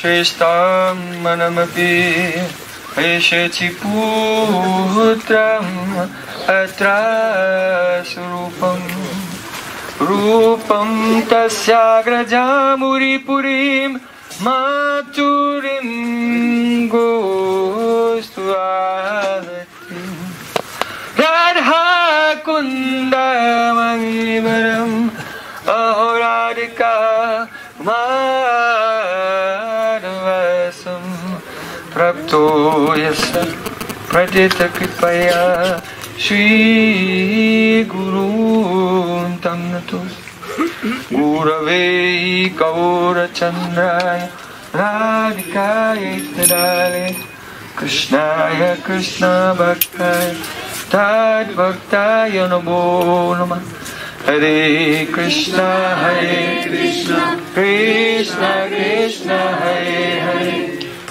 श्रेष्ठं मनमपि ऐषचि पुत्रम् अत्र स्वरूपम् रूपं तस्याग्रजामुरिपुरीं मातुरीं राधा कुन्दमङ्गिवरम् प्रप्तो यस्य प्रथितकृपया श्रीगुरून् तं। नतु गुरवे गौरचन्द्राय राधिकाय तदाले कृष्णाय कृष्णभक्ताय तद्भक्ताय नमो नमः। हरे कृष्ण हरे कृष्ण। कृष्ण कृष्ण, हरे हरे।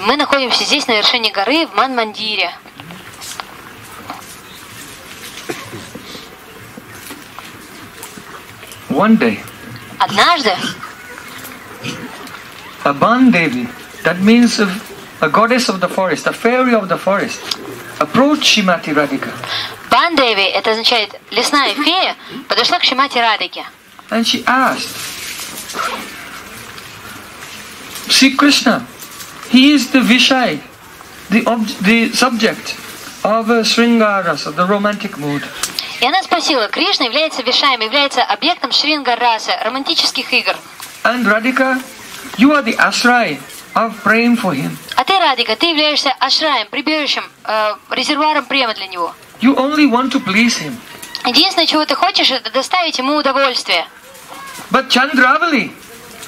Мы находимся здесь, на вершине горы, в Ман-Мандире. one day, Однажды a Bandevi, that means a goddess of the forest, a fairy of the forest, approached Shimati Radhika Бандеви, это означает лесная фея, подошла к Шимати Радике. and she asked, Sri Krishna, he is the Vishai, the, the subject of a Sringaras, of the romantic mood. И она спросила, Кришна является вишаем, является объектом Шринга расы, романтических игр. And Radhika, you are the Asrai of praying for him. А ты, Радика, ты являешься ашраем, прибежищем, э, резервуаром према для него. You only want to please him. Единственное, чего ты хочешь, это доставить ему удовольствие. But Chandravali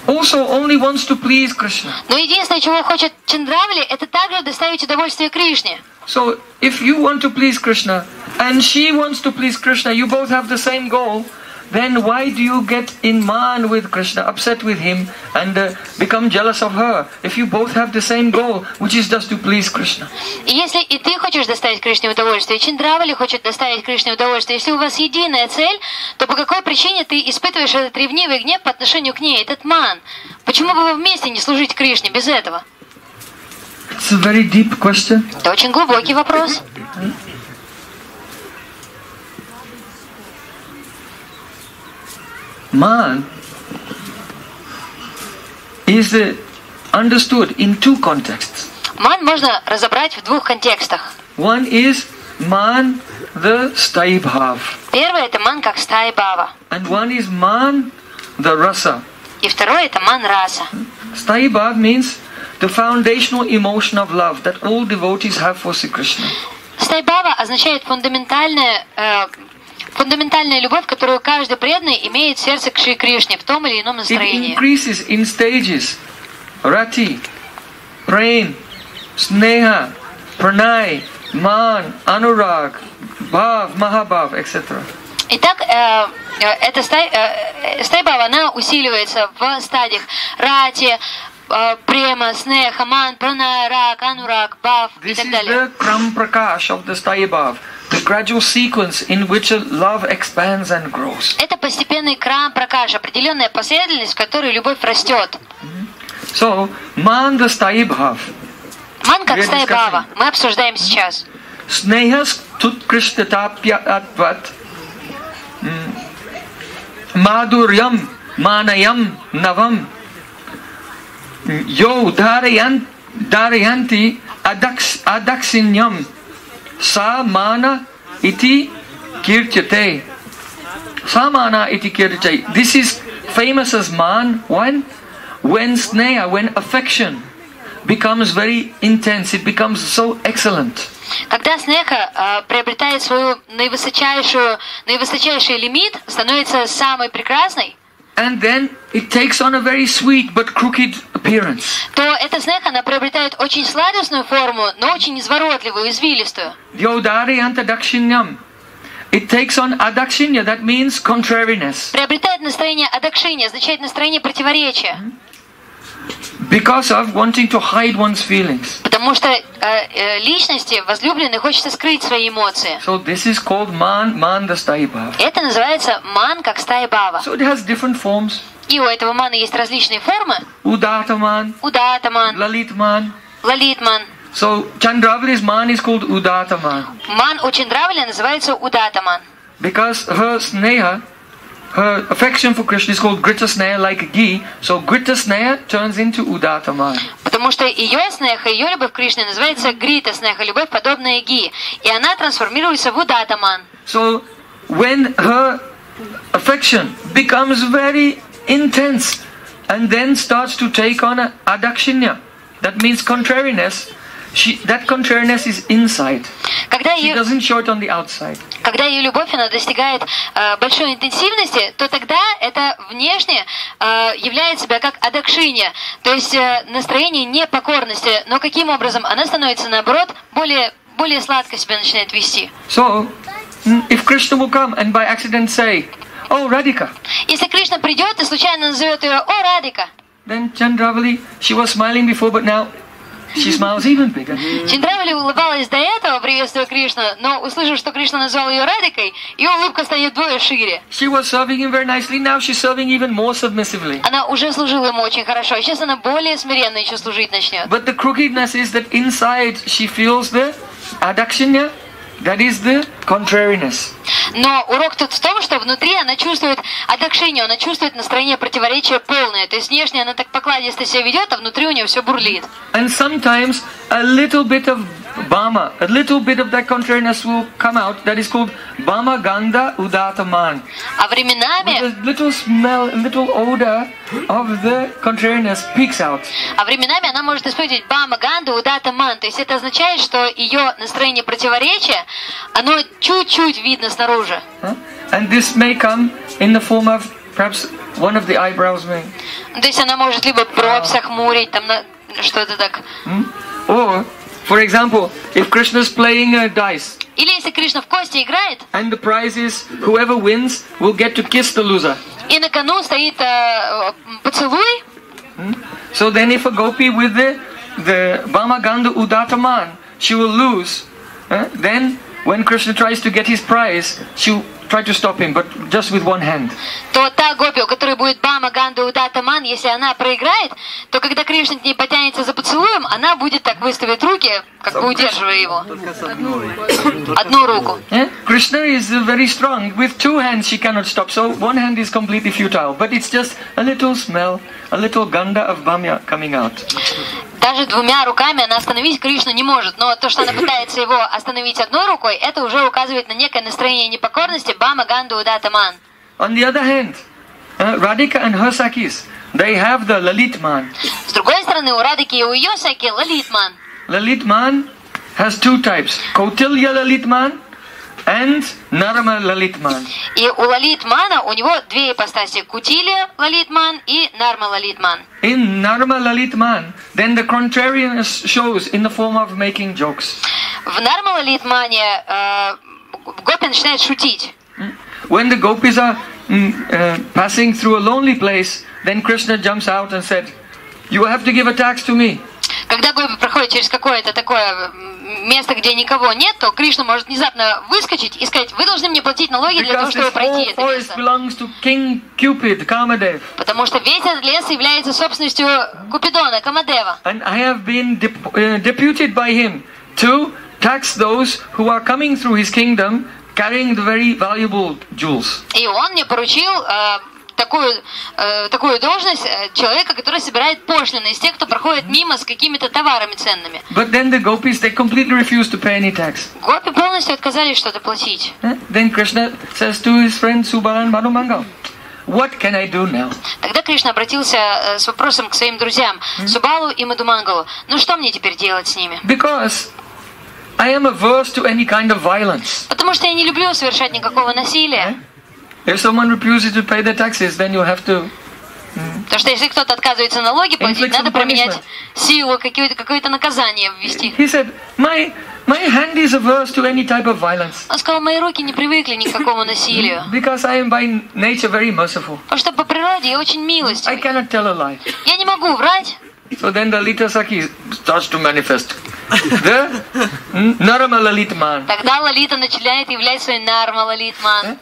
also only wants to please Krishna. Но единственное, чего хочет Чандравали, это также доставить удовольствие Кришне. So if you want to please Krishna and she wants to please Krishna, you both have the same goal, Then why do you get in man with Krishna, upset with him, and uh, become jealous of her? If you both have the same goal, which is just to please Krishna. Если и ты хочешь доставить Кришне удовольствие, и Чандравали хочет доставить Кришне удовольствие, если у вас единая цель, то по какой причине ты испытываешь этот ревнивый гнев по отношению к ней, этот ман? Почему бы вы вместе не служить Кришне без этого? It's a very deep question. Это очень глубокий вопрос. Man is uh, understood in two contexts. Ман можно разобрать в двух контекстах. One is man, the staibhav, Первый это ман как стаи бава. and one is man, the rasa. И второй это ман раса. Staibhav means the foundational emotion of love that all devotees have for Sri Krishna. Стай бава означает фундаментальная, э, фундаментальная любовь, которую каждый преданный имеет в сердце к Шри Кришне в том или ином It настроении. increases in stages. Rati, Prem, Sneha, Pranay, Man, Anurag, Bhav, Mahabhav, etc. Итак, э, э, эта стай, э, стайбава, она усиливается в стадиях рати, э, према, снеха, ман, прана, рак, анурак, бав и This так is далее. the Kram Prakash of the Staibhav, Это постепенный крам пракаш, определенная последовательность, в которой любовь растет. So, Man the Staibhav, Ман как стайбава, мы обсуждаем сейчас. Snehas Tutkrishtapya Atvat, Madhuryam Manayam Navam, Yo Dharayan, Dharayanti Adaks, Adaksinyam, Sa Mana Iti Kirtyate. Samana iti kirtyate. This is famous as man when when sneha, when affection becomes very intense, it becomes so excellent. Когда снеха э, приобретает свою наивысочайшую, наивысочайший лимит, становится самой прекрасной, and then it takes on a very sweet but crooked appearance. то эта снеха, она приобретает очень сладостную форму, но очень изворотливую, извилистую. Yodari antadakshinyam. It takes on adakshinya, that means contrariness. Приобретает настроение адакшини, означает настроение противоречия. Because of wanting to hide one's feelings. Потому что э, э, личности, возлюбленной, хочется скрыть свои эмоции. So this is called man, man the staibhav. Это называется ман, как стая бава. So it has different forms. И у этого мана есть различные формы. Udata man, Удата ман, Lalit man. лалит ман. So Chandravali's man is called Udata man. Ман у Чандравали называется удата ман. Because her sneha, her affection for Krishna is called Grita Sneha like ghee. So Grita Sneha turns into Udata man. Потому что ее снеха, ее любовь к Кришне называется грита снеха, любовь подобная ги. И она трансформируется в удата ман. So when her affection becomes very intense and then starts to take on a adakshinya, that means contrariness, she, that contrariness is inside. Когда She ее, doesn't show it on the outside. когда ее любовь она достигает э, большой интенсивности, то тогда это внешне э, являет себя как адакшиня, то есть э, настроение непокорности. Но каким образом она становится наоборот более более сладко себя начинает вести. So, if Krishna will come and by accident say, Oh, Radhika, Если Кришна придет и случайно назовет ее «О, Радика», then Chandravali, she was smiling before, but now she smiles even bigger. Чандравали улыбалась до этого, приветствуя Кришну, но услышав, что Кришна назвал ее Радикой, ее улыбка станет вдвое шире. She was serving him very nicely, now she's serving even more submissively. Она уже служила ему очень хорошо, а сейчас она более смиренно еще служить начнет. But the crookedness is that inside she feels the adakshinya, that is the contrariness. Но урок тут в том, что внутри она чувствует адакшинию, она чувствует настроение противоречия полное. То есть внешне она так покладисто себя ведет, а внутри у нее все бурлит. And sometimes a little bit of Bama, a little bit of that contrariness will come out, that is called Bama Ganda Udataman. А временами, The little smell, little odor of the contrariness peeks out. а временами она может использовать бама ганду удата ман. То есть это означает, что ее настроение противоречия, оно чуть-чуть видно снаружи. huh? And this may come in the form of perhaps one of the eyebrows may. Ну, То есть она может либо бровь сохмурить, там на- что-то так. hmm? Or, for example, if Krishna's playing a dice Или если Кришна в кости играет, and the prize is whoever wins will get to kiss the loser. и на кону стоит э, э, поцелуй, So then if a gopi with the, the Bamaganda Udataman, she will lose. huh? Then when Krishna tries to get his prize, she'll try to stop him, but just with one hand. то та гопи, у которой будет бама ганду удата ман, если она проиграет, то когда Кришна к ней потянется за поцелуем, она будет так выставить руки, как бы удерживая его. Одну руку. Yeah? Krishna is uh, very strong. With two hands she cannot stop. So one hand is completely futile. But it's just a little smell, A little ganda of bamya coming out. Даже двумя руками она остановить Кришну не может. Но то, что она пытается его остановить одной рукой, это уже указывает на некое настроение непокорности бама ганду удата ман. On the other hand, uh, Radhika and her Sakis, they have the Lalit man. С другой стороны, у Радыки и у ее Саки лалитман. Man has two types: Kautilya man and Narama Lalit man. И у лалитмана у него две ипостаси. Кутилия лалитман и нарма лалитман. In Narama Lalit man, then the contrariness shows in the form of making jokes. В нарма лалитмане э, Гопи начинает шутить. When the gopis are mm, uh, passing through a lonely place, then Krishna jumps out and said, "You have to give a tax to me." Когда Гопи проходит через какое-то такое м, место, где никого нет, то Кришна может внезапно выскочить и сказать, вы должны мне платить налоги для того, чтобы пройти это место. Потому что весь этот лес является собственностью Купидона, Камадева. And I have been dep- uh, deputed by him to tax those who are coming through his kingdom carrying the very valuable jewels. И он мне поручил э, такую, э, такую должность э, человека, который собирает пошлины из тех, кто проходит мимо с какими-то товарами ценными. But then the gopis, they completely refuse to pay any tax. Гопи полностью отказались что-то платить. Eh? Then Krishna says to his friend Subala and Manumangal, What can I do now? Тогда Кришна обратился э, с вопросом к своим друзьям, Субалу и Мадумангалу. Ну что мне теперь делать с ними? Because I am averse to any kind of violence. Потому что я не люблю совершать никакого насилия. If someone refuses to pay the taxes, then you have to. Потому что если кто-то отказывается налоги платить, надо применять силу, какое-то какое наказание ввести. He said, "My my hand is averse to any type of violence Он сказал, мои руки не привыкли ни к какому насилию. because I am by nature very merciful. Потому что по природе я очень I милостивый. cannot tell a lie." Я не могу врать. So then the Lita Saki starts to manifest. The Lalit man. Тогда Лолита начинает являть свой нарма Лолитман.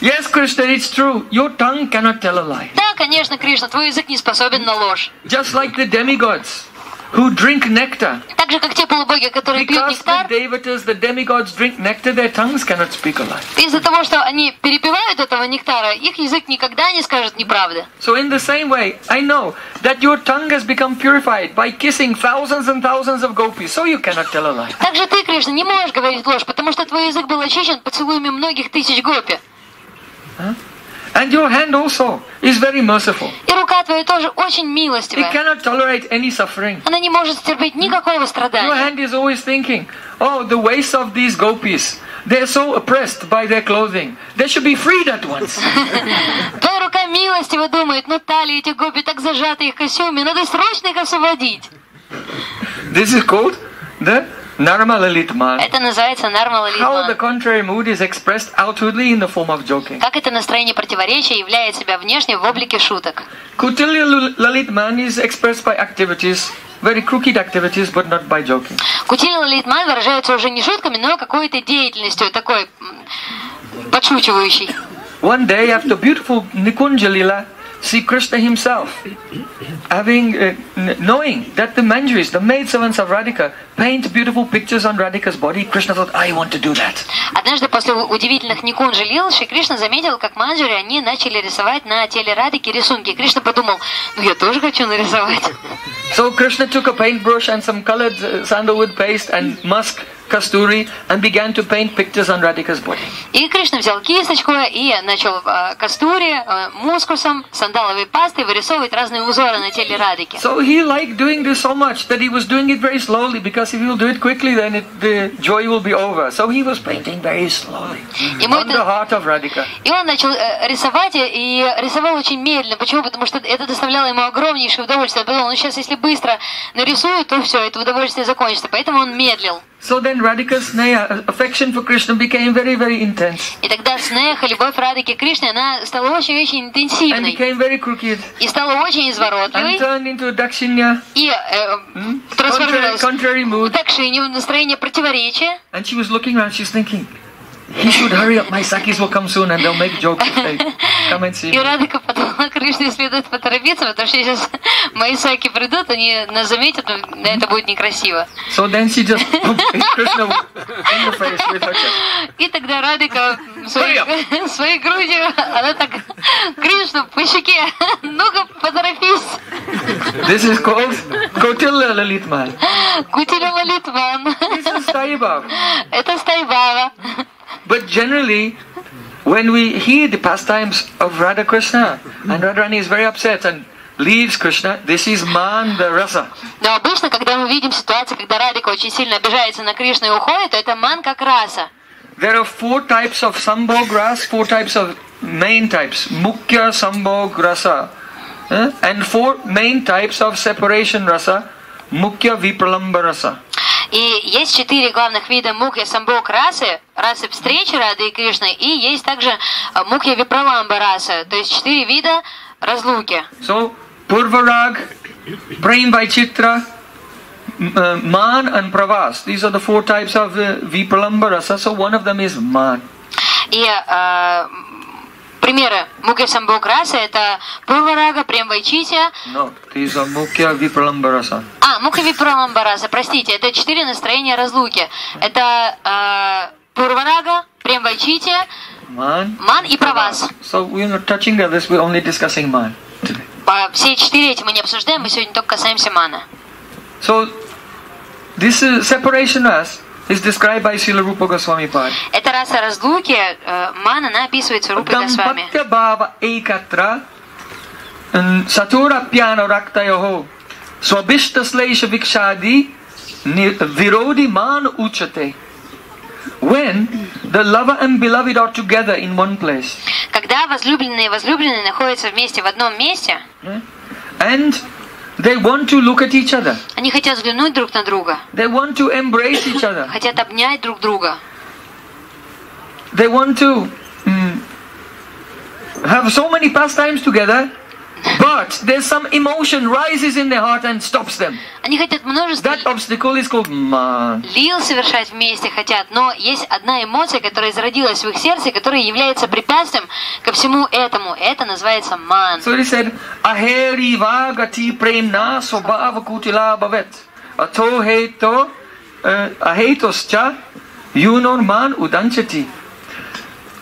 Yes, Krishna, it's true. Your tongue cannot tell a lie. Да, конечно, Кришна, твой язык не способен на ложь. Just like the demigods who drink nectar. Так же, как те полубоги, которые пьют Because the нектар, devatas, the demigods drink nectar, their tongues cannot speak a lie. из-за того, что они перепивают этого нектара, их язык никогда не скажет неправды. So in the same way, I know that your tongue has become purified by kissing thousands and thousands of gopis, so you cannot tell a lie. Также ты, Кришна, не можешь говорить ложь, потому что твой язык был очищен поцелуями многих тысяч гопи. And your hand also is very merciful. И рука твоя тоже очень It милостивая. cannot tolerate any suffering. Она не может стерпеть никакого Your страдания. hand is always thinking, oh, the waist of these gopis, they're so oppressed by their clothing. They should be freed at once. Твоя рука милостиво думает, ну талии эти гопи так зажаты их костюме, надо срочно их освободить. this is called the Это называется нарма How the лалитман. contrary mood is expressed outwardly in the form of joking. Как это настроение противоречия являет себя внешне в облике шуток. Kutilya Lul- Lalit Man is expressed by activities, very crooked activities, but not by joking. Кутили лалитман выражаются уже не шутками, но какой-то деятельностью, такой подшучивающей. One day, after beautiful Nikunjalila, see Krishna himself, having uh, knowing that the Manjaris, the maidservants of Radhika, paint beautiful pictures on Radhika's body, Krishna thought, I want to do that. Однажды после удивительных Никунжи лил Шри Кришна заметил, как манджари они начали рисовать на теле Радики рисунки. Кришна подумал, ну я тоже хочу нарисовать. So Krishna took a paintbrush and some colored uh, sandalwood paste and musk kasturi and began to paint pictures on Radhika's body. И Кришна взял кисточку и начал э, кастури, э, мускусом, сандаловой пастой вырисовывать разные узоры на теле Радики. So he liked doing this so much that he was doing it very slowly because if he'll do it quickly, then it, the joy will be over. So he was painting very slowly on the heart of Radhika. И он начал э, рисовать, и- и рисовал очень медленно. Почему? Потому что это доставляло ему огромнейшее удовольствие. Он подумал, ну сейчас, если быстро нарисую, то все, это удовольствие закончится. Поэтому он медлил. So then Radhika's sneha, affection for Krishna became very, very intense И тогда снеха, любовь Радики к Кришне, она стала очень-очень and интенсивной. became very crooked И стала очень and изворотливой. turned into Dakshinya, И э, contrary, трансформировалась contrary в mood. в настроение противоречия. And she was looking around, she's thinking, he should hurry up, my Sakis will come soon and they'll make jokes. Hey, come and see И me. Радика подумала, Кришне следует поторопиться, потому что сейчас мои саки придут, они нас заметят, но это будет некрасиво. So then she just Krishna in the face with her. И тогда Радика своей, своей грудью, она так, Кришну по щеке, ну-ка поторопись, This is called Kotilla Lalitman. Кутиля Литван. This is Saibab. Это Стайбава. But generally, when we hear the pastimes of Radha Krishna, and Radharani is very upset and leaves Krishna, this is Man the Rasa. Но обычно, когда мы видим ситуацию, когда Радика очень сильно обижается на Кришну и уходит, то это ман как раса. There are four types of Sambhog ras, four types of main types, Mukhya Sambhog rasa, eh? and four main types of separation rasa, Mukhya Vipralamba rasa. И есть четыре главных вида мукья самбок расы, расы встречи Рады и Кришны, и есть также э, мукья випраламба раса, то есть четыре вида разлуки. So, Purvarag, Prem Vaichitra, uh, Man and Pravas. These are the four types of uh, Vipralamba rasa. So one of them is Man. И э, примеры мукья самбок расы это Пурварага, Премвайчитя, these are Mukhya Vipralamba rasa. а, мукья випраламба раса, простите, это четыре настроения разлуки. Это э, Пурварага, Премвайчитя, Man. Ман и Правас. So we're not touching the others, we're only discussing Man today. По- Все четыре эти мы не обсуждаем, мы сегодня только касаемся мана. So this uh, separation as is described by Srila Rupa Goswami Pad. Это раса разлуки, э, мана, она описывается Рупой Госвами. Bhava ekatra satura pyano raktayoho swabishta slesha vikshadi ni- virodi man uchate. When the lover and beloved are together in one place, Когда когда возлюбленные и возлюбленные находятся вместе в одном месте, and they want to look at each other. они хотят взглянуть друг на друга, They want to embrace each other. хотят обнять друг друга, They want to mm, have so many pastimes together, But there's some emotion rises in their heart and stops them. они хотят множество That obstacle is called man. лил совершать вместе хотят, но есть одна эмоция, которая зародилась в их сердце, которая является препятствием ко всему этому. Это называется ман. So he said, Aheri vagati premna swabhava kutila bhavet. Ato heto uh, ahetoscha yunor man udanchati.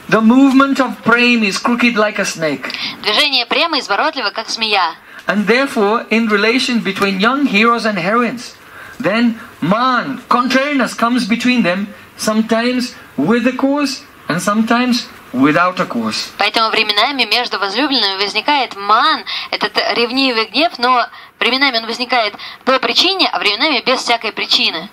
The movement of prem is crooked like a snake. Движение прямо изворотливо, как змея. And therefore, in relation between young heroes and heroines, then man, contrariness comes between them, sometimes with a cause and sometimes without a cause. Поэтому временами между возлюбленными возникает ман, этот ревнивый гнев, но временами он возникает по причине, а временами без всякой причины.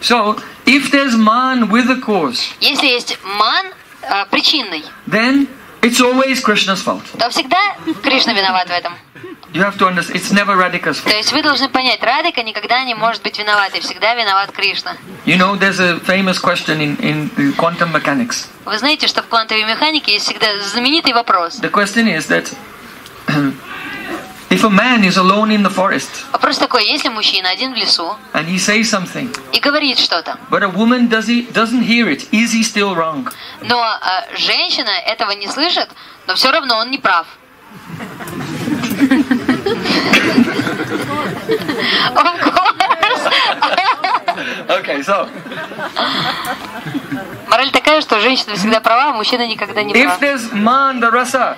So, if there's man with a cause, Если есть ман э, then it's always Krishna's fault. то всегда Кришна виноват в этом. You have to understand, it's never Radhika's То fault. есть вы должны понять, Радика никогда не может быть виноватой, всегда виноват Кришна. You know, there's a famous question in, in quantum mechanics. Вы знаете, что в квантовой механике есть всегда знаменитый вопрос. The question is that if a man is alone in the forest Вопрос такой, если мужчина один в лесу and he says something, и говорит что-то, but a woman does he, doesn't hear it, is he still wrong? но э, женщина этого не слышит, но все равно он не прав. Of course. Okay, so Мораль такая, что женщина всегда права, а мужчина никогда не if прав. there's man, the rasa,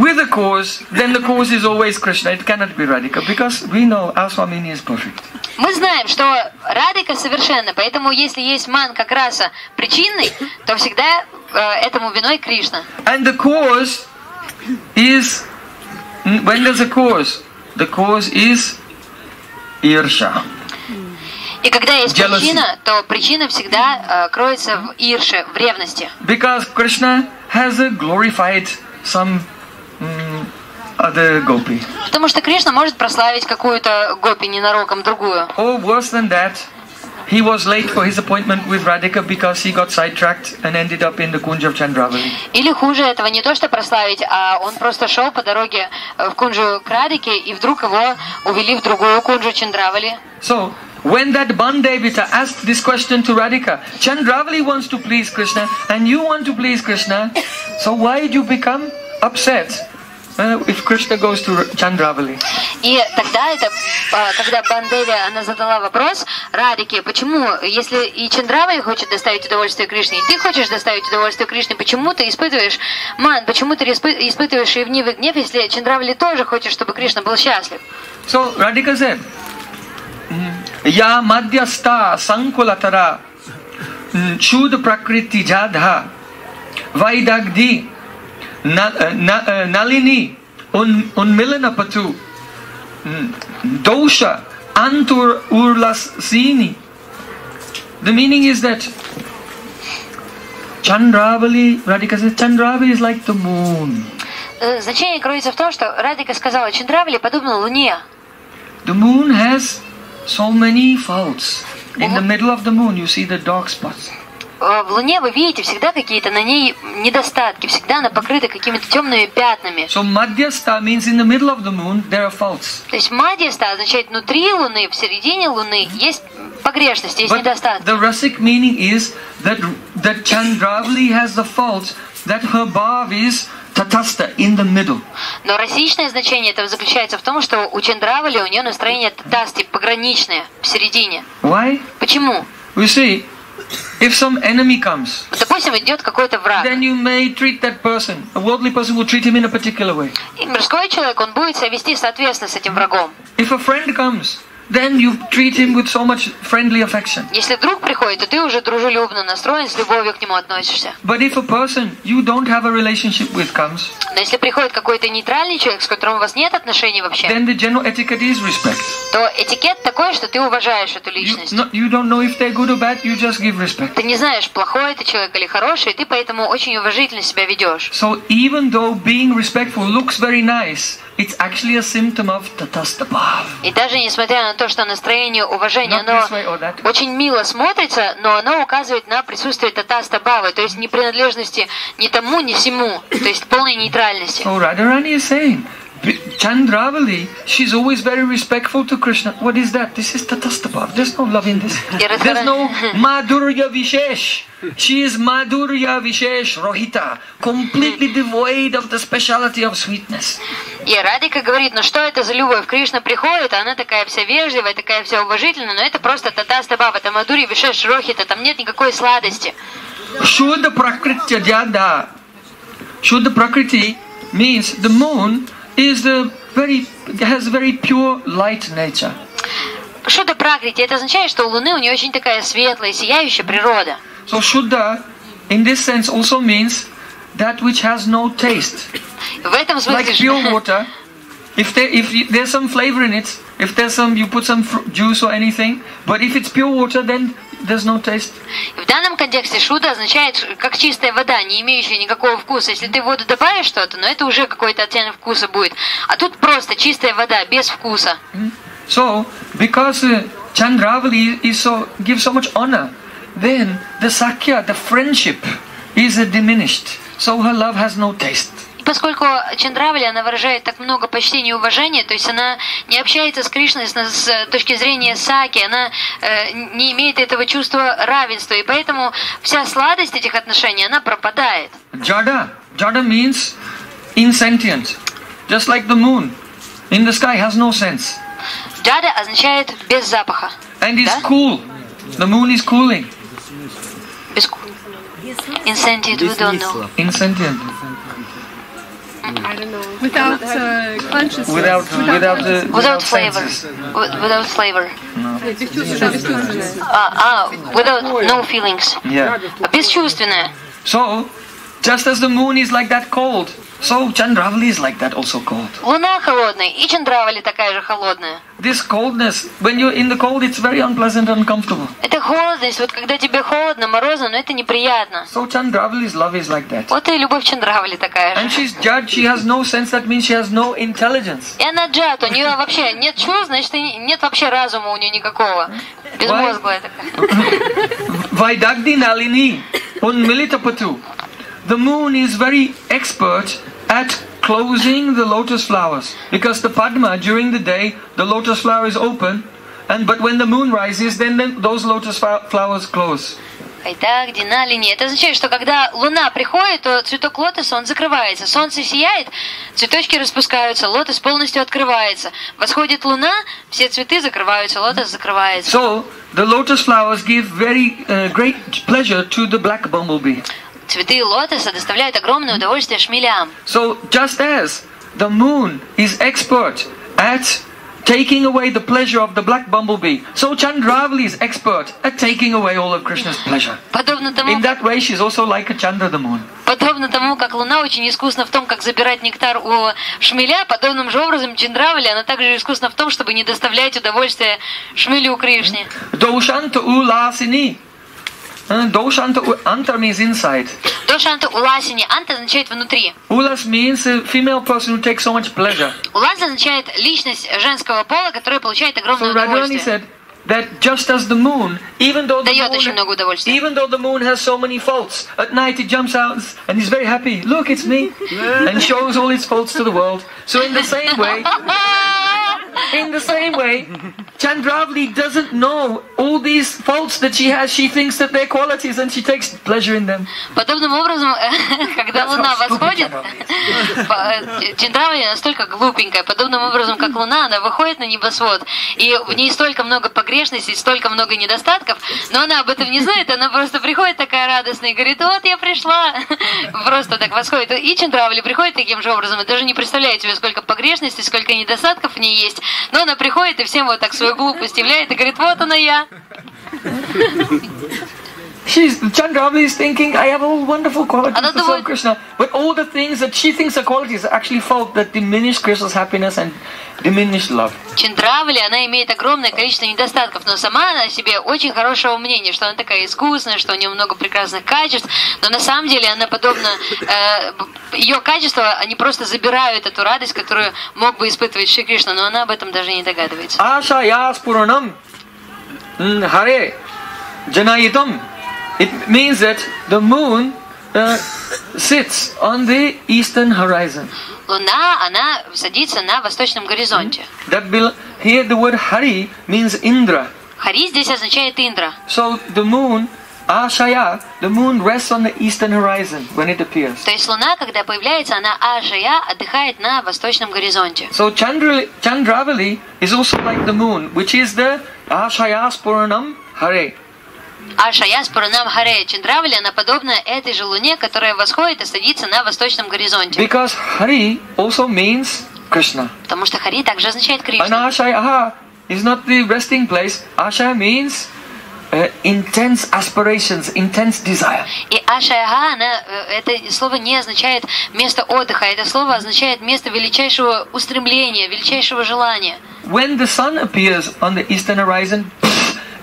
with a cause, then the cause is always Krishna. It cannot be Radhika because we know our Swamini is perfect. Мы знаем, что Радика совершенна, поэтому если есть ман как раса причинный, то всегда э, этому виной Кришна. And the cause is when there's a cause, the cause is Irsha. И когда есть Jealousy. причина, то причина всегда э, кроется в ирше, в ревности. Because Krishna has a glorified some mm. Потому что Кришна может прославить какую-то гопи ненароком другую. Or worse than that, he was late for his appointment with Radhika because he got sidetracked and ended up in the Kunj of Chandravali. Или хуже этого не то, что прославить, а он просто шел по дороге э, в Кунджу к Радике, и вдруг его увели в другую Кунджу Чандравали. So, when that Bandevita asked this question to Radhika, Chandravali wants to please Krishna and you want to please Krishna, so why did you become upset uh, If Krishna goes to Chandravali? И тогда это, э, когда Бандеви, она задала вопрос Радике, почему, если и Чандравали хочет доставить удовольствие Кришне, и ты хочешь доставить удовольствие Кришне, почему ты испытываешь ман, почему ты испы- испытываешь ревнивый гнев, если Чандравали тоже хочет, чтобы Кришна был счастлив? So Radhika said, prakriti jadha vaidagdi na- uh, na- uh, nalini un unmilana patu mm, dosha antur urlas sini. The meaning is that Chandravali, Radhika says, Chandravali is like the moon. Э, Значение кроется в том, что Радика сказала, Чандравали подобно Луне. The moon has so many faults. In the middle of the moon, you see the dark spots. Э, В Луне вы видите всегда какие-то на ней недостатки, всегда она покрыта какими-то темными пятнами. So Madhyasta means in the middle of the moon there are faults. То есть Мадьяста означает внутри Луны, в середине Луны есть погрешности, есть But недостатки. the Rasic meaning is that that Chandravali has the fault that her bhav is tatasta in the middle. Но расичное значение этого заключается в том, что у Чандравали у нее настроение татасти, пограничное, в середине. Why? Почему? You see, if some enemy comes, Вот, допустим, идет какой-то враг. then you may treat that person. A worldly person will treat him in a particular way. И мирской человек, он будет себя вести соответственно с этим врагом. If a friend comes, then you treat him with so much friendly affection. Если друг приходит, то ты уже дружелюбно настроен, с любовью к нему относишься. But if a person you don't have a relationship with comes, Но если приходит какой-то нейтральный человек, с которым у вас нет отношений вообще, then the general etiquette is respect. то этикет такой, что ты уважаешь эту You, личность. no, you don't know if they're good or bad, you just give respect. Ты не знаешь, плохой это человек или хороший, и ты поэтому очень уважительно себя ведешь. So even though being respectful looks very nice, it's actually a symptom of tatastapa. И даже несмотря на то, что настроение уважения, оно очень мило смотрится, но оно указывает на присутствие татаста бавы, то есть непринадлежности ни тому, ни сему, то есть полной нейтральности. So Radharani is saying, Chandravali, she's always very respectful to Krishna. What is that? This is tatastapa. There's no love in this. There's no Madhurya Vishesh. She is Madhurya Vishesh Rohita, completely devoid of the speciality of sweetness. И Радика говорит, ну что это за любовь? Кришна приходит, а она такая вся вежливая, такая вся уважительная, но это просто татаста баба, там Адури Вишеш Рохита, там нет никакой сладости. Shuddha Prakritya Jada. Shuddha Prakriti means the moon is the very has very pure light nature. Шуда Пракрити, это означает, что у Луны у нее очень такая светлая, сияющая природа. So Shuddha in this sense also means that which has no taste. В этом Like смысле pure ш- water. If there if you, there's some flavor in it, if there's some you put some fru- juice or anything, but if it's pure water then there's no taste. в данном контексте шуда означает ш- как чистая вода, не имеющая никакого вкуса. Если ты в воду добавишь что-то, но это уже какой-то оттенок вкуса будет. А тут просто чистая вода, без вкуса. So, because uh, Chandravali is so gives so much honor, then the sakya, the friendship, is uh, diminished. So her love has no taste. Поскольку Чандравали, она выражает так много почтения и уважения, то есть она не общается с Кришной с, с точки зрения саки, она э, не имеет этого чувства равенства, и поэтому вся сладость этих отношений, она пропадает. Jada, jada means insentient, just like the moon in the sky has no sense Джада означает без запаха, and is Да? cool. The moon is cooling, без Insentient, we don't know. insentient, Without uh, consciousness. without without the Without flavor. senses. Wi- Without flavor. Бесчувственное. Бесчувственное. А, а, without no feelings. Yeah. Бесчувственное. So, just as the moon is like that cold, so Chandravali is like that also cold. Луна холодная, и Чандравали такая же холодная. This coldness, when you're in the cold, it's very unpleasant and uncomfortable. Это холодность, вот когда тебе холодно, морозно, но это неприятно. So Chandravali's love is like that. Вот и любовь Чандравали такая And же. she's judged, she has no sense, that means she has no intelligence. И она джат, у нее вообще нет чувств, значит, нет вообще разума у нее никакого. Безмозглая такая. Vaidagdi Nalini, Unmilitapatu. The moon is very expert at closing the lotus flowers. Because the Padma, during the day, the lotus flower is open, and but when the moon rises, then, then those lotus fla- flowers close. Айда, где на линии. Это означает, что когда луна приходит, то цветок лотоса, он закрывается. Солнце сияет, цветочки распускаются, лотос полностью открывается. Восходит луна, все цветы закрываются, лотос закрывается. So the lotus flowers give very uh, great pleasure to the black bumblebee. Цветы лотоса доставляют огромное удовольствие шмелям. So just as the moon is expert at taking away the pleasure of the black bumblebee, so Chandravali is expert at taking away all of Krishna's pleasure. Подобно тому, In that way, she's also like a Chandra, the moon. подобно тому, как луна очень искусна в том, как забирать нектар у шмеля, подобным же образом Чандравали, она также искусна в том, чтобы не доставлять удовольствия шмелю Кришне. Doshanta ulasini. Uh, Doshanta u- anta means inside. Дошанта уласини, анта означает внутри. Ulas means a female person who takes so much pleasure. Улас означает личность женского пола, которая получает огромное So Radharani удовольствие. said that just as the moon, even though the Дает очень много moon, удовольствия. even though the moon has so many faults, at night it jumps out and is very happy. Look, it's me, and shows all its faults to the world. So in the same way, in the same way, Chandravali doesn't know all these faults that she has. She thinks that they're qualities, and she takes pleasure in them. Подобным образом, когда Луна восходит, по- Чандравали настолько глупенькая, подобным образом, как Луна, она выходит на небосвод, и в ней столько много погрешностей, столько много недостатков, но она об этом не знает, она просто приходит такая радостная и говорит, вот я пришла, просто так восходит. И Чандравали приходит таким же образом, и даже не представляет себе, сколько погрешностей, сколько недостатков в ней есть, Но она приходит и всем вот так свою глупость являет и говорит, вот она я. She's Chandravali is thinking, I have all wonderful qualities serve думает- Krishna, but all the things that she thinks are qualities are actually fault that diminish Krishna's happiness and diminish love. Чендравали, она имеет огромное количество недостатков, но сама она о себе очень хорошего мнения, что она такая искусная, что у нее много прекрасных качеств, но на самом деле она подобно, э, ее качества, они просто забирают эту радость, которую мог бы испытывать Шри Кришна, но она об этом даже не догадывается. Ashayas Puranam mm, Hare Janayitam. It means that the moon uh, sits on the eastern horizon. Луна, она садится на восточном горизонте. That bel- here the word Hari means Indra. Хари здесь означает Индра. So the moon, Ashaya, the moon rests on the eastern horizon when it appears. То есть Луна, когда появляется, она Ашая отдыхает на восточном горизонте. So Chandra, Chandravali is also like the moon, which is the Ashayas Puranam Hare. Ашая Спуранам Харе Чендравали, она подобна этой же Луне, которая восходит и садится на восточном горизонте. Because Hari also means Krishna. Потому что Хари также означает And Кришна. Ashaya is not the resting place. Ashaya means uh, intense aspirations, intense desire. И Ашаяга, она, э, это слово не означает место отдыха, это слово означает место величайшего устремления, величайшего желания. When the sun appears on the eastern horizon,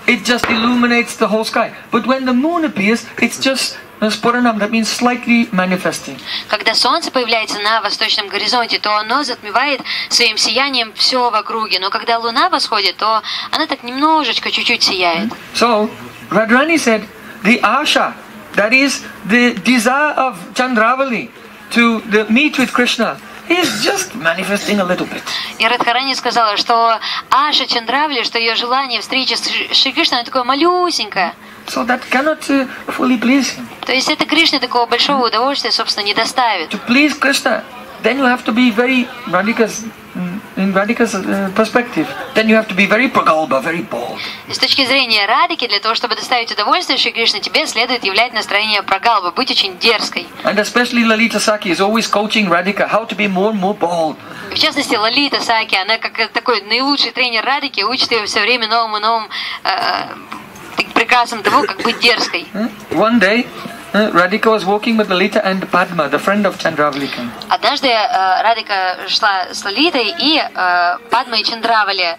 it just illuminates the whole sky. But when the moon appears, it's just a sporanam, that means slightly manifesting. Когда солнце появляется на восточном горизонте, то оно затмевает своим сиянием все в округе. Но когда луна восходит, то она так немножечко, чуть-чуть сияет. So, Radharani said, the Asha, that is the desire of Chandravali to the, meet with Krishna, is just manifesting a little bit. И Радхарани сказала, что Аша Чандравли, что ее желание встречи с Шри Кришной, оно такое малюсенькое. So that cannot uh, fully please him. То есть это Кришне такого большого удовольствия, собственно, не доставит. To please Krishna, then you have to be very Radhika's in Radhika's uh, perspective. Then you have to be very pragalba, very bold. С точки зрения Радики, для того, чтобы доставить удовольствие Шри Кришне, тебе следует являть настроение прогалбы, быть очень дерзкой. And especially Lalita Saki is always coaching Radhika how to be more and more bold. В частности, Лолита Саки, она как такой наилучший тренер Радики, учит ее все время новым и новым э, таким приказам того, как быть дерзкой. One day, Radhika was walking with Lalita and Padma, the friend of Chandravali. King. Однажды э, Радика шла с Лолитой, и э, Падма и Чандравали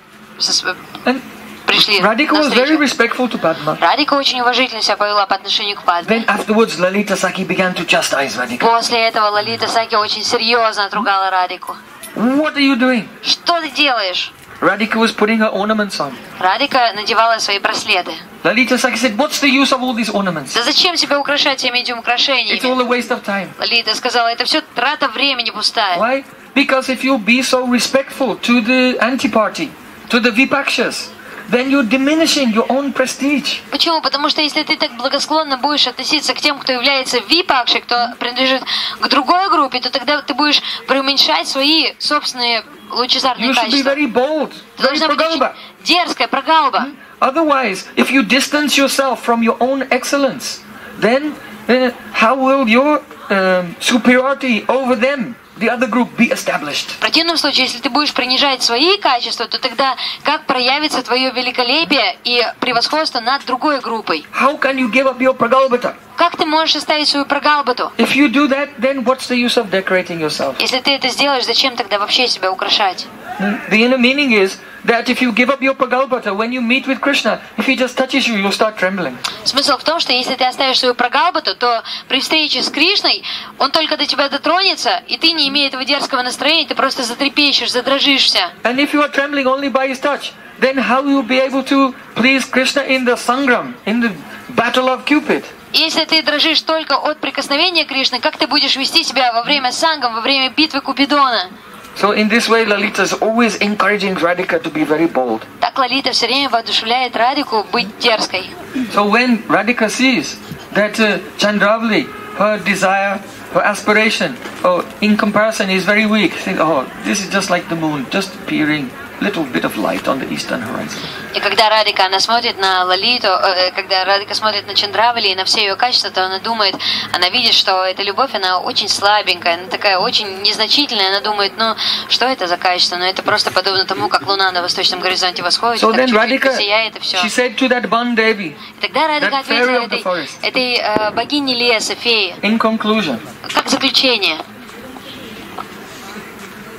пришли Radhika на was very respectful to Padma. Радика очень уважительно себя повела по отношению к Падме. Then afterwards, Lalita Saki began to chastise Radhika. После этого Лолита Саки очень серьезно отругала Радику. What are you doing? Что ты делаешь? Radhika was putting her ornaments on. Радика надевала свои браслеты. Lalita Saki said, What's the use of all these ornaments? Да зачем себя украшать всеми этими It's all украшениями? a waste of time. Лолита сказала, это все трата времени пустая. Why? Because if you be so respectful to the anti-party, to the Vipakshas, Then you're diminishing your own prestige. Почему? Потому что если ты так благосклонно будешь относиться к тем, кто является випакшей, кто принадлежит к другой группе, то тогда ты будешь преуменьшать свои собственные лучезарные You should be качества. very bold, Ты very должна быть очень дерзкая, прогалба. Otherwise, if you distance yourself from your own excellence, then uh, how will your um, superiority over them, the other group, be established? В противном случае, если ты будешь принижать свои качества, то тогда как проявится твое великолепие и превосходство над другой группой? How can you give up your pragalbata? Как ты можешь оставить свою прогалбату? If you do that, then what's the use of decorating yourself? Если ты это сделаешь, зачем тогда вообще себя украшать? The inner meaning is that if you give up your pragalbata, when you meet with Krishna, if he just touches you, you'll start trembling. Смысл в том, что если ты оставишь свою прогалбату, то при встрече с Кришной он только до тебя дотронется, и ты, не имея этого дерзкого настроения, ты просто затрепещешь, задрожишься. And if you are trembling only by his touch, then how will you be able to please Krishna in the sangram, in the battle of Cupid? Если ты дрожишь только от прикосновения Кришны, как ты будешь вести себя во время сангам, во время битвы Купидона? So in this way, Lalita is always encouraging Radhika to be very bold. Так Лолита все время воодушевляет Радику быть дерзкой. So when Radhika sees that uh, Chandravali, her desire, her aspiration, oh, in comparison is very weak, think, oh, this is just like the moon, just appearing. Little bit of light on the eastern horizon. И когда Радика, она смотрит на Лалиту, э, когда Радика смотрит на Чандравали и на все ее качества, то она думает, она видит, что эта любовь, она очень слабенькая, она такая очень незначительная, она думает, ну, что это за качество? Ну, это просто подобно тому, как луна на восточном горизонте восходит, So then чуть-чуть Radhika, сияет и все. she said to that Bandevi, И тогда Радика ответила этой, этой э, богине леса, феи, in conclusion, как заключение.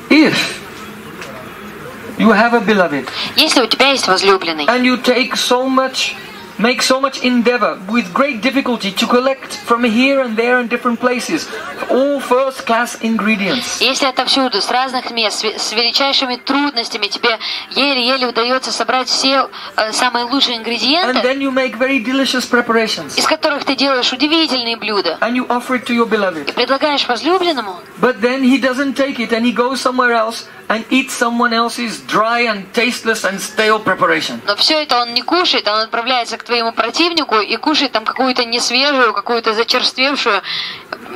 if you have a beloved Если у тебя есть возлюбленный, and you take so much make so much endeavor with great difficulty to collect from here and there and different places all first class ingredients Если отовсюду, с разных мест, с ве- с величайшими трудностями тебе еле-еле удается собрать все э, самые лучшие and ингредиенты, then you make very delicious preparations из которых ты делаешь удивительные блюда, and you offer it to your и beloved предлагаешь возлюбленному, but then he doesn't take it and he goes somewhere else and eats someone else's dry and tasteless and stale preparation но все это он не кушает, а он отправляется к твоему противнику и кушает там какую-то несвежую, какую-то зачерствевшую,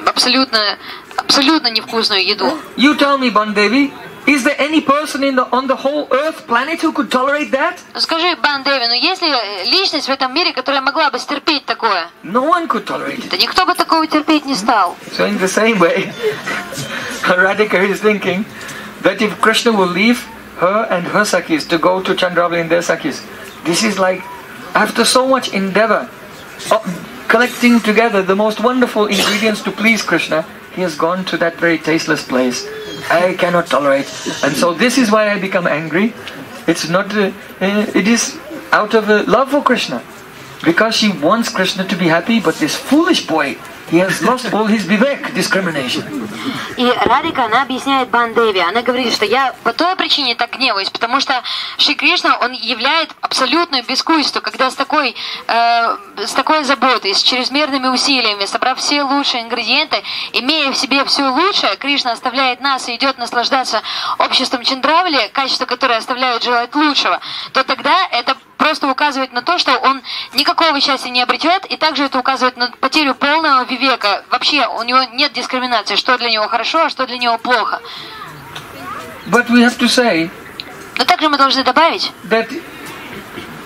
абсолютно, абсолютно невкусную еду. you tell me Bandevi is there any person in the, on the whole earth planet who could tolerate that Ну, Скажи, Бан Дэви, ну есть ли э, личность в этом мире, которая могла бы стерпеть такое? no one could tolerate it Да никто бы такого терпеть не стал. So in the same way, Radhika is thinking that if Krishna will leave her and her Sakis to go to Chandravali and their Sakis, this is like, after so much endeavor, of collecting together the most wonderful ingredients to please Krishna, he has gone to that very tasteless place. I cannot tolerate. And so this is why I become angry. It's not, uh, uh, it is out of uh, love for Krishna. Because she wants Krishna to be happy, but this foolish boy, И Радика, она объясняет Бандеви, она говорит, что я по той причине так гневаюсь, потому что Шри Кришна, он являет абсолютную бескуйство, когда с такой, э, с такой заботой, с чрезмерными усилиями, собрав все лучшие ингредиенты, имея в себе все лучшее, Кришна оставляет нас и идет наслаждаться обществом Чандравли, качество которое оставляет желать лучшего, то тогда это просто указывает на то, что он никакого счастья не обретет, и также это указывает на потерю полного вивека. Вообще, у него нет дискриминации, что для него хорошо, а что для него плохо. But we have to say Но также мы должны добавить, that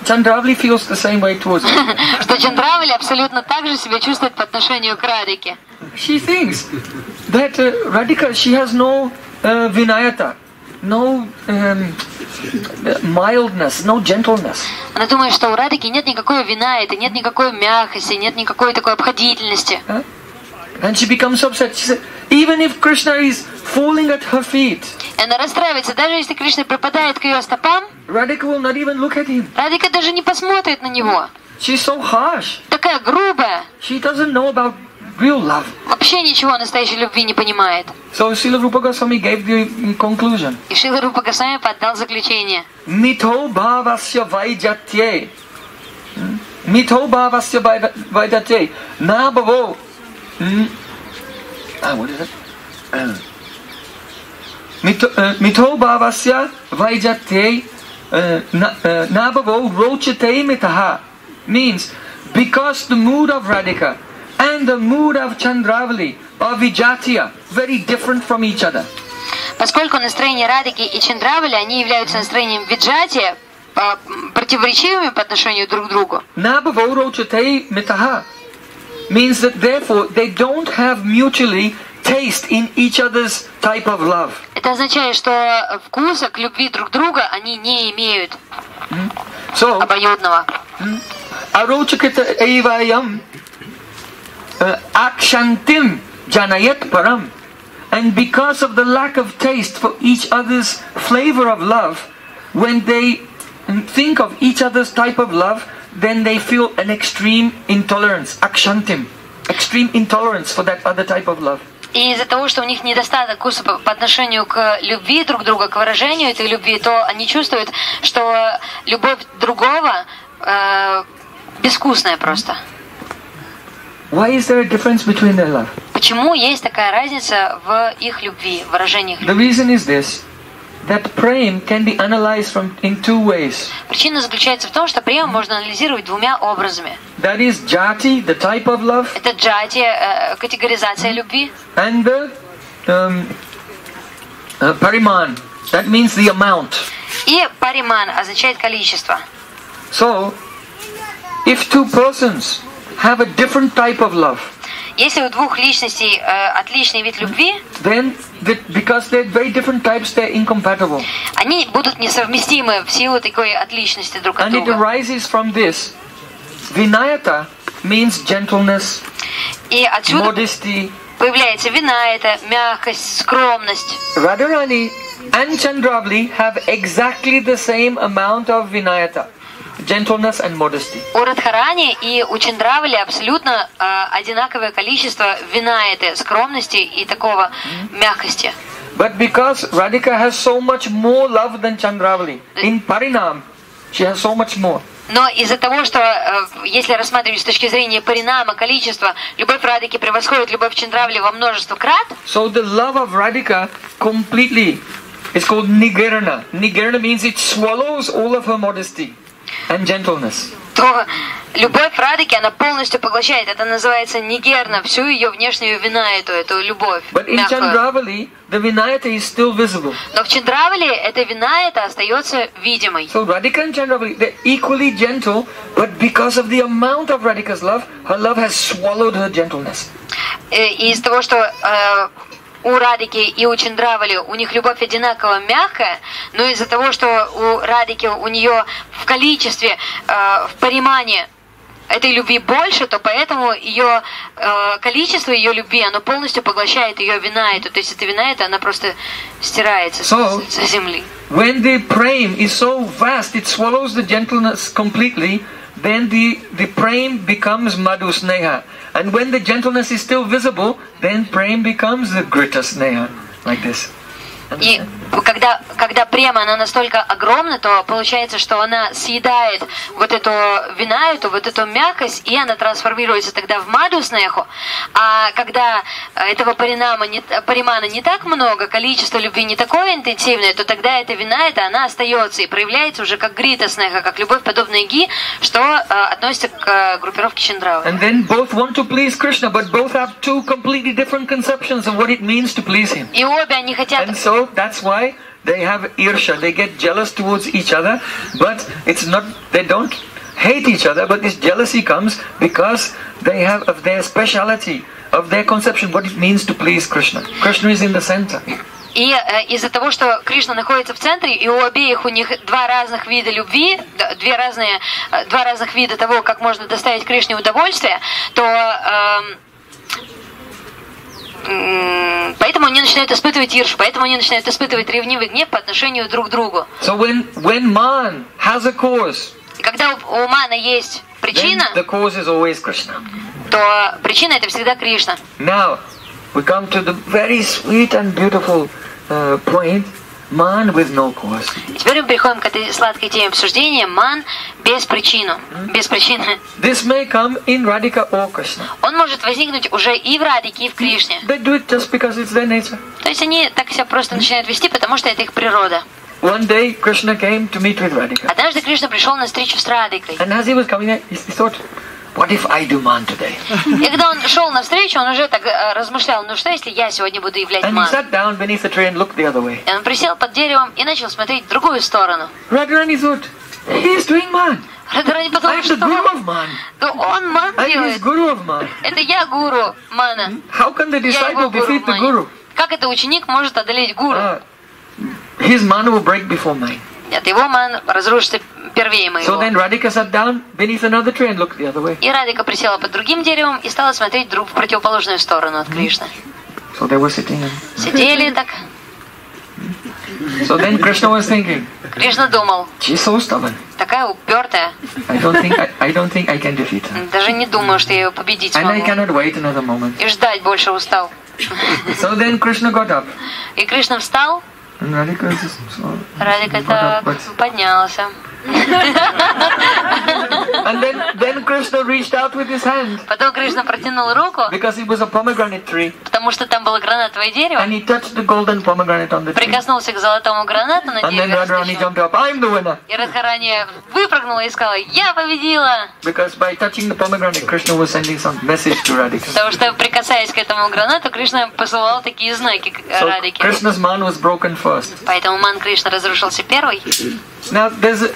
Chandravali feels the same way towards him. что Чандравали абсолютно так же себя чувствует по отношению к Радике. she thinks that uh, Radhika, she has no uh, vinayata, no um, mildness, no gentleness. Она думает, что у Радики нет никакой вина, это нет никакой мягкости, нет никакой такой обходительности. And she becomes upset. She said, even if Krishna is falling at her feet, она расстраивается, даже если Кришна припадает к ее стопам, Radhika will not even look at him. Радика даже не посмотрит на него. She's so harsh. Такая грубая, She doesn't know about real love. вообще ничего о настоящей любви не понимает. So Srila Rupa Goswami gave the mm, conclusion. И Шила Рупа Госвами поддал заключение. Mito bhavasya vaijatye. Hmm? Mito bhavasya vai- vaijatye. Na bhavo. Hmm? Ah, what is it? Uh, Mito uh, mito bhavasya vaijatye. uh, Na uh, na bhavo rochate mitaha. Means because the mood of Radhika and the mood of Chandravali are vijatiya, very different from each other. Поскольку настроение Радики и Чандравали, они являются настроением Виджати, а, м, противоречивыми по отношению друг к другу. Means that therefore they don't have mutually taste in each other's type of love. Это означает, что вкуса к любви друг друга они не имеют So обоюдного. arochakata evayam uh, akshantim janayat param. And because of the lack of taste for each other's flavor of love, when they think of each other's type of love, then they feel an extreme intolerance, akshantim, extreme intolerance for that other type of love. И из-за того, что у них недостаток вкуса по, по отношению к любви друг друга, к выражению этой любви, то они чувствуют, что любовь другого э, безвкусная просто. Why is there a difference between their love? Почему есть такая разница в их любви, в выражении их The любви? reason is this that prem can be analyzed from in two ways. Причина заключается в том, что прием можно анализировать двумя образами. That is jati, the type of love, Это джати, э, категоризация любви, and the um, uh, pariman. That means the amount. И париман означает количество. So, if two persons have a different type of love, Если у двух личностей э, отличный вид любви, then the, because they're very different types, they're incompatible. они будут несовместимы в силу такой отличности друг от And it друга. arises from this. Vinayata means gentleness, И отсюда modesty. появляется вина, это мягкость, скромность. Radharani and Chandravali have exactly the same amount of Vinayata, Gentleness and modesty. У Радхарани и у Чандравали абсолютно э, одинаковое количество вина этой скромности и такого мягкости. But because Radhika has so much more love than Chandravali, in Parinam, she has so much more. Но из-за того, что э, если рассматривать с точки зрения паринама, количества, любовь Радики превосходит любовь Чандравали во множество крат, So the love of Radhika completely is called Nigirana. Nigirana means it swallows all of her modesty and gentleness. то любовь Радики, она полностью поглощает. Это называется нигерна, всю ее внешнюю вина, эту, любовь But in. Chandravali, the Vinayata is still visible. Но в Чандравале эта вина это остается видимой. So Radhika and Chandravali, they're equally gentle, but because of the amount of Radhika's love, her love has swallowed her gentleness. Э, И из того, что э, у Радики и у Чандравали у них любовь одинаково мягкая, но из-за того, что у Радики у нее в количестве, э, в паримане этой любви больше, то поэтому ее э, количество ее любви, оно полностью поглощает ее вина эту. То есть эта вина это она просто стирается So- с, земли. When the prem is so vast, it swallows the gentleness completely, then the, the prem becomes madhu sneha. And when the gentleness is still visible, then prem becomes the grita sneha, like this. И когда, когда према, она настолько огромна, то получается, что она съедает вот эту вина, эту вот эту мягкость, и она трансформируется тогда в маду снеху. А когда э, этого паринама не, паримана не так много, количество любви не такое интенсивное, то тогда эта вина, это она остается и проявляется уже как грита снеха, как любовь подобная ги, что э, относится к э, группировке Чандравы. And then both want to please Krishna, but both have two completely different conceptions of what it means to please him. И обе они хотят And so that's why they have irsha. They get jealous towards each other, but it's not, they don't hate each other, but this jealousy comes because they have of their speciality, of their conception, what it means to please Krishna. Krishna is in the center. И э, из-за того, что Кришна находится в центре, и у обеих у них два разных вида любви, две разные, э, два разных вида того, как можно доставить Кришне удовольствие, то эм, м, поэтому они начинают испытывать иршу, поэтому они начинают испытывать ревнивый гнев по отношению друг к другу. So when, when man has a cause, когда у, у Мана есть причина, the cause is always Krishna. то причина это всегда Кришна. Now, we come to the very sweet and beautiful uh, point, man with no cause. Теперь мы переходим к этой сладкой теме обсуждения Ман без причину, без причины. This may come in Radhika or Krishna. Он может возникнуть уже и в Радике, и в Кришне. They do it just because it's their nature. То есть они так себя просто начинают вести, потому что это их природа. One day Krishna came to meet with Radhika. Однажды Кришна пришел на встречу с Радикой. And as he was coming, he thought, what if I do man today? И когда он шел на встречу, он уже так э, размышлял, ну что если я сегодня буду являть And he ман? sat down beneath the tree and looked the other way. И он присел под деревом и начал смотреть в другую сторону. Radharani thought, he is doing man. Радхарани подумал, что guru of man. да он ман делает. Это я гуру мана. How can the disciple defeat the guru? Как это ученик может одолеть гуру? Ah, his man will break before mine. Нет, его ман разрушится So then Radhika sat down beneath another tree and looked the other way. И Радика присела под другим деревом и стала смотреть друг в противоположную сторону от Кришны. So they were sitting. And... Сидели так. So then Krishna was thinking, Кришна думал, she's so stubborn. такая упертая, I don't think I, I don't think I can defeat her. даже не думаю, что я ее победить And I смогу. cannot wait another moment. И ждать больше устал. So then Krishna got up. И Кришна встал, And so Радика up, так поднялся. And then, then Krishna reached out with his hand Потом Кришна протянул руку, because it was a pomegranate tree потому что там было гранатовое дерево, and he touched the golden pomegranate on the tree. прикоснулся к золотому гранату на And then дереве Radharani jumped up, I'm the winner. И Радхарани выпрыгнула и сказала, я победила! Because by touching the pomegranate, Krishna was sending some message to Radhika. Потому что, прикасаясь к этому гранату, Кришна посылал такие знаки So Радике. Krishna's man was broken first. Поэтому Ман Кришна разрушился первый. Now there's a,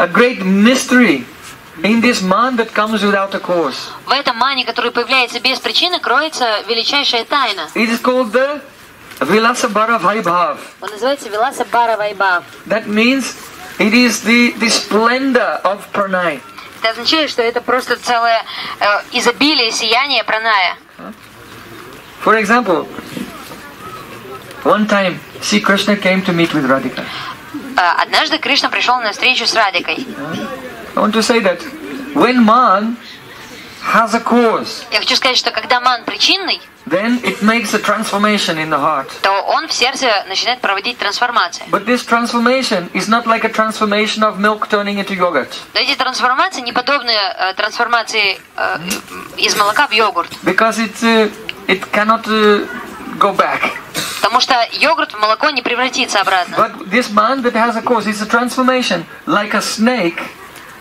a great mystery in this man that comes without a cause. В этом мане, который появляется без причины, кроется величайшая тайна. It is called the Vilasabhara Vaibhav. Он называется Бара Вайбав. That means it is the, the splendor of pranay. Это означает, что это просто целое э, изобилие, сияние праная. For example, one time Sri Krishna came to meet with Radhika. Э, Однажды Кришна пришел на встречу с Радикой. I want to say that when man has a cause, Я хочу сказать, что когда ман причинный, then it makes a transformation in the heart. то он в сердце начинает проводить трансформации. But this transformation is not like a transformation of milk turning into yogurt. Но эти трансформации не подобны э, трансформации э, из молока в йогурт. Because it, uh, it cannot uh, go back. Потому что йогурт в молоко не превратится обратно. But this man that has a cause, it's a transformation, like a snake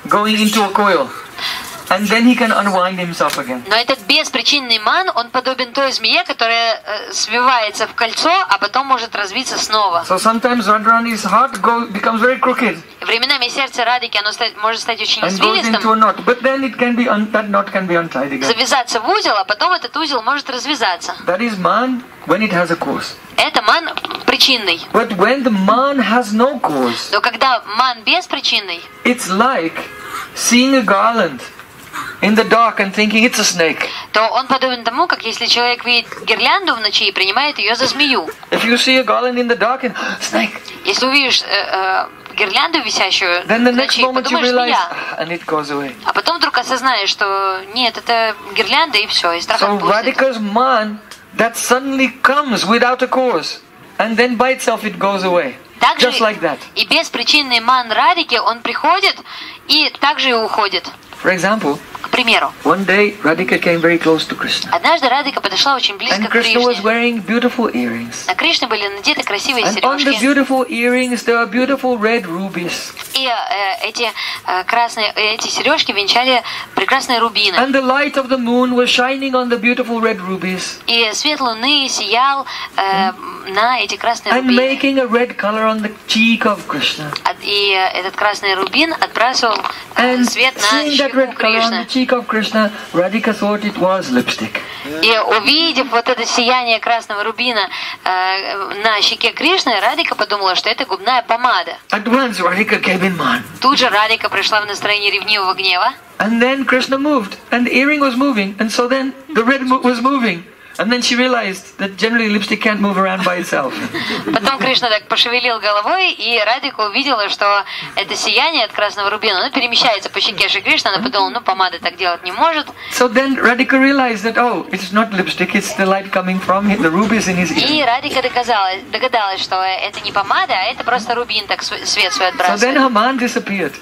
going into a coil. And then he can unwind himself again. Но этот беспричинный ман, он подобен той змее, которая э, свивается в кольцо, а потом может развиться снова. So sometimes Radharani's heart go, becomes very crooked временами сердце Радики, оно ста- может стать очень and goes into a извилистым, knot. But then it can be un, that knot can be untied again. завязаться в узел, а потом этот узел может развязаться. That is man when it has a cause. Это ман причинный. But when the man has no cause, Но когда ман беспричинный, it's like seeing a garland in the dark and thinking it's a snake. то он подобен тому, как если человек видит гирлянду в ночи и принимает ее за змею. If you see a garland in the dark and snake, Если увидишь э, э, гирлянду висящую then the next moment you подумаешь, realize, змея. "Ah," and it goes away. А потом вдруг осознаешь, что нет, это гирлянда и все, и страх So отпустит. Radhika's man that suddenly comes without a cause, and then by itself it goes away, Также just like that. и беспричинный ман Радики, он приходит и также и уходит. For example, К примеру, one day Radhika came very close to Krishna, однажды Радика подошла очень близко and к Krishna was Кришне. wearing beautiful earrings. На Кришне были надеты красивые And on the сережки. beautiful earrings there are beautiful red rubies. И э, эти э, красные, эти сережки венчали прекрасные рубины. And the light of the moon was shining on the beautiful red rubies И свет луны сиял э, на эти красные and рубины. making a red color on the cheek of Krishna. От- И э, этот красный рубин отбрасывал э, And свет на seeing that щеку red color on Кришны. the cheek of Krishna, Radhika thought it was lipstick. И увидев вот это сияние красного рубина э, на щеке Кришны, Радика подумала, что это губная помада. At once Radhika came in man. Тут же Радика пришла в настроение ревнивого гнева. And then Krishna moved, and the earring was moving, and so then the red was moving. And then she realized that generally lipstick can't move around by itself. Потом Кришна так пошевелил головой, и Радика увидела, что это сияние от красного рубина, оно перемещается по щеке Шри Кришны. Она подумала, ну помада так делать не может. So then Radhika realized that, oh, it's not lipstick, it's the light coming from the rubies in his И ear. Радика доказалась, догадалась, что это не помада, а это просто рубин так св- свет свой So then отбрасывает. her man disappeared.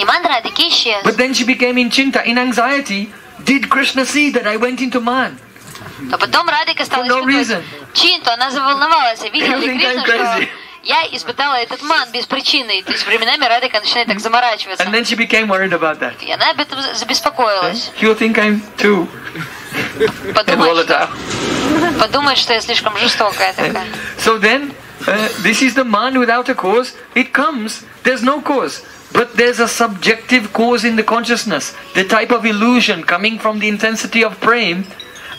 И ман Радики исчез. But then she became in chinta, in anxiety. Did Krishna see that I went into man? Но потом Радика стала For no испытывать reason. Чинту, она заволновалась, и видела You ли think Кришна, I'm что crazy? я испытала этот ман без причины. То есть временами Радика начинает так заморачиваться. And then she became worried about that. И она об этом забеспокоилась. He'll think I'm too Подумает, что, volatile. подумает, что я слишком жестокая такая. So then, uh, this is the man without a cause. It comes, there's no cause. But there's a subjective cause in the consciousness, the type of illusion coming from the intensity of prem.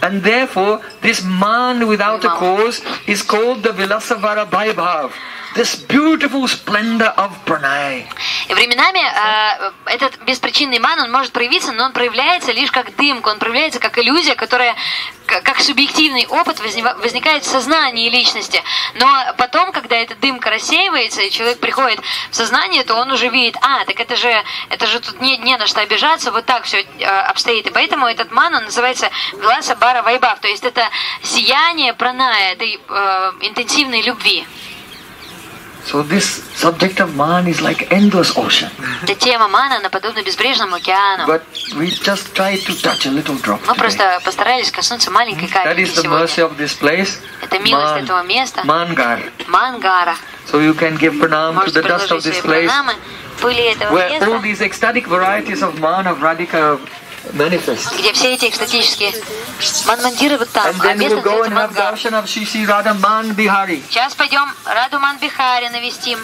and therefore, this man without a cause is called the Vilasavara Vaibhav, this beautiful splendor of pranay. И временами э, этот беспричинный ман, он может проявиться, но он проявляется лишь как дымка, он проявляется как иллюзия, которая как субъективный опыт возникает в сознании личности. Но потом, когда эта дымка рассеивается, и человек приходит в сознание, то он уже видит, а, так это же, это же тут не, не на что обижаться, вот так все обстоит. И поэтому этот ман, он называется Гласа Бара Вайбав, то есть это сияние праная, этой э, интенсивной любви. So this subject of man is like endless ocean. Эта тема мана, она подобна безбрежному океану. But we just try to touch a little drop. Мы today. просто постарались коснуться маленькой That капельки is the mercy сегодня. of this place. Это милость Man- этого места. Mangar. Мангара. So you can give pranam to Можете the dust of предложить this свои place, пранамы пыли этого where all места, these ecstatic varieties of man of Radhika manifest. где все эти экстатические манмандиры вот там, а место we'll. Сейчас пойдем Раду Манбихари навестим.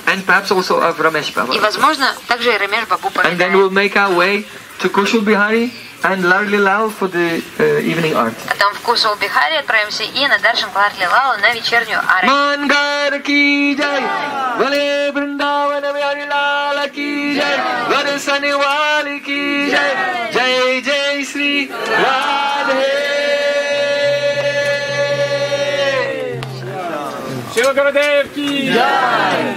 И, возможно, также и Рамеш Бабу And then we'll make our way to Kushal Bihari and Larli Lal for the uh, evening art. Потом в Кусу Бихари отправимся и на Даршан Ларли Лалу на вечернюю ару. Мангар ки джай, вале Бриндавана Вяри Лала ки джай, варе Сани Вали ки джай, джай джай Сри Радхе. Шива Гурадев ки джай.